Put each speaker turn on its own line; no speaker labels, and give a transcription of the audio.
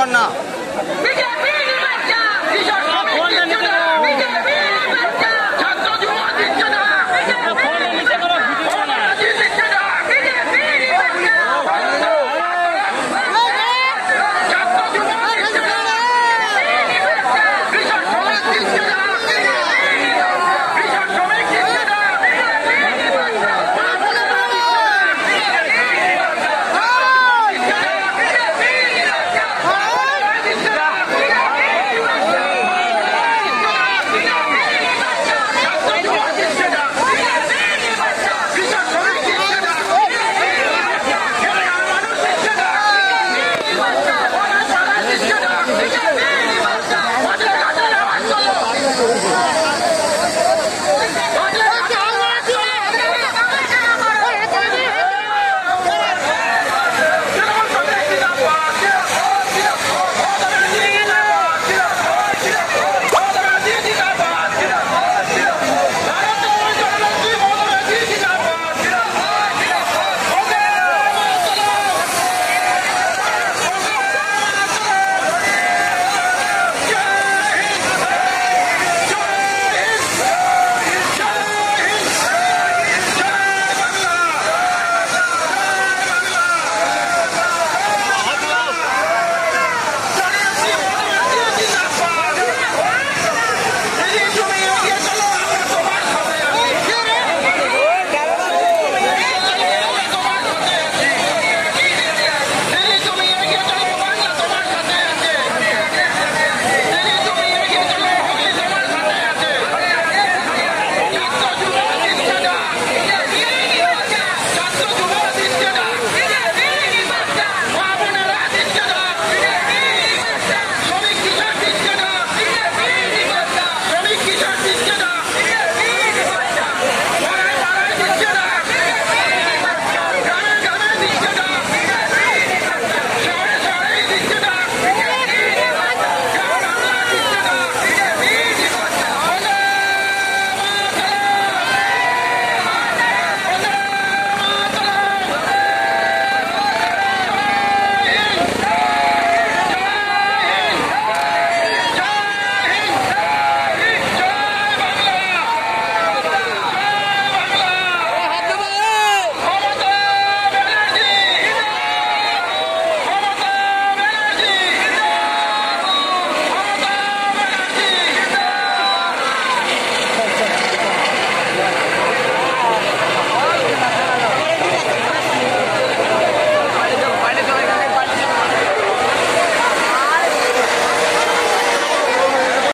আ র না